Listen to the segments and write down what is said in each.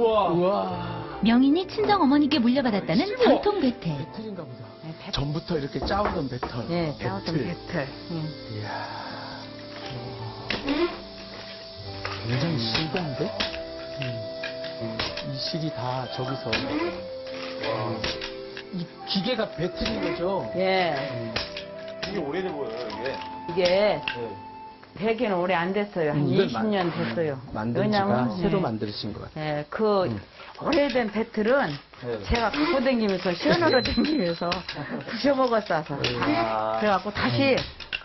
우와. 우와. 명인이 친정 어머니께 물려받았다는 전통 배틀. 배틀인가 보다. 네, 배- 전부터 이렇게 짜오던 배틀. 예, 짜오던 배틀. 배틀. 음. 이야. 굉장히 신기한데? 음. 이 실이 다 저기서. 이 기계가 배틀인 거죠? 예, 이게 오래돼 보여요, 이게. 이게 네. 되기는 오래 안 됐어요. 한 음, 이걸 20년 됐어요. 만든 지가 왜냐면, 새로 예, 만드신 것 같아요. 예, 그 음. 오래된 배틀은 네. 제가 갖고 다니면서 시원하러 다니면서 부셔먹었어서 아. 그래갖고 다시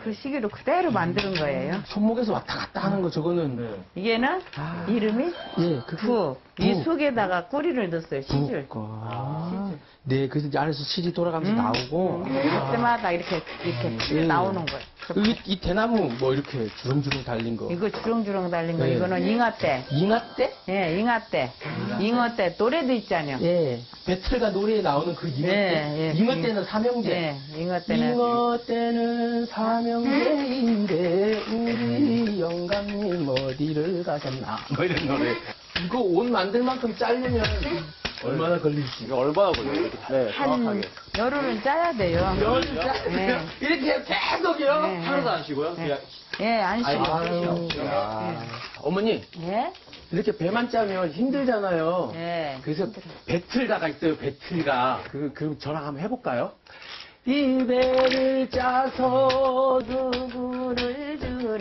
그 시기로 그대로 만드는 거예요. 손목에서 왔다 갔다 하는 거 저거는 네. 이게는 아. 이름이 예, 그 부. 이 속에다가 꼬리를 넣었어요, 시줄. 아, 네, 그래서 이제 안에서 실이 돌아가면서 나오고. 음, 그때마다 이렇게 이렇게 예. 나오는 거예요. 이, 이 대나무 뭐 이렇게 주렁주렁 달린 거. 이거 주렁주렁 달린 거 네. 이거는 잉어대. 잉아떼? 예, 잉어대. 잉어대 노래도 있잖아요. 예. 배틀과 노래에 나오는 그 잉어떼. 예, 예. 잉어떼는 삼형제. 예, 잉어대는 잉어떼는 삼형제인데 우리 영감님 어디를 가셨나 뭐 이런 노래 이거 옷 만들 만큼 자르면 얼마나 걸릴지 얼마나 걸려요? 이렇게 다 네, 한 정확하게. 열흘은 짜야 돼요. 열을 자 네. 이렇게 계속이요 네. 하나도 안 쉬고요? 그냥 예, 안 쉬고. 아유, 야. 어머니 예? 이렇게 배만 짜면 힘들잖아요 예. 그래서 배틀가가 있어요, 배틀가. 그, 그, 저랑 한번 해볼까요? 이 배를 짜서 누구를 주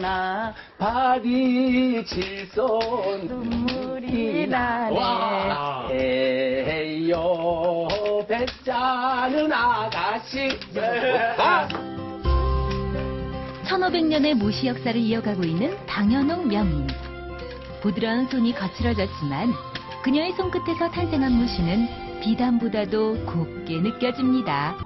나, 발이 칠손 눈물이 나네. 와, 에요, 배 짜는 아가씨. 아! 1500년의 모시 역사를 이어가고 있는 방현옥 명인. 부드러운 손이 거칠어졌지만 그녀의 손끝에서 탄생한 모시는 비단보다도 곱게 느껴집니다.